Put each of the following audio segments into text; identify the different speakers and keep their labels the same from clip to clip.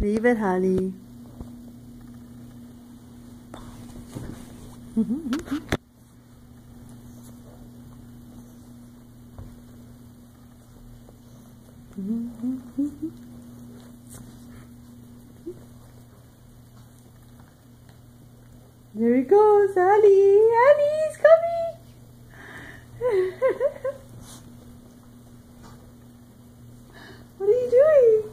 Speaker 1: Leave it, honey. There he goes, Halle. Halle's coming. what are you doing?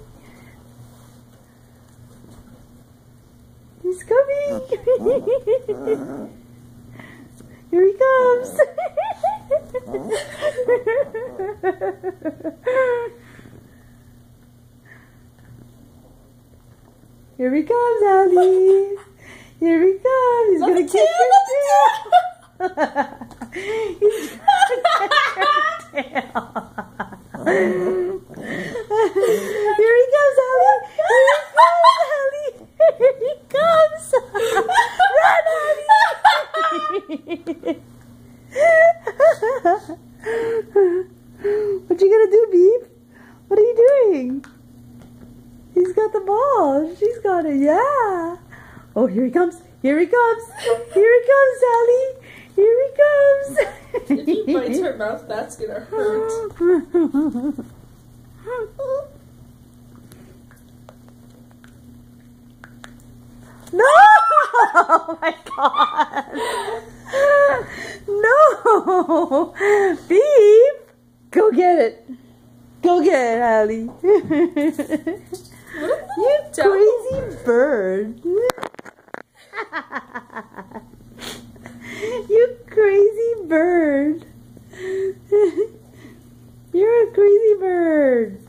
Speaker 1: He's coming. Here he comes. Here he comes, Halle. Here he comes. He's gonna
Speaker 2: the
Speaker 1: kiss your tail. He's gonna kiss your tail. Here he comes, Halle. Here he comes, Halle. Here he comes. Run, Halle. what you gonna do, Beep? What are you doing? He's got the ball. She's got it. Yeah. Oh, here he comes. Here he comes. Here he comes, Sally. Here he comes.
Speaker 2: If he bites her mouth, that's gonna hurt.
Speaker 1: No! Oh my god! No! Beep! Go get it! Go get it, Halle! you crazy bird! you crazy bird! You're a crazy bird!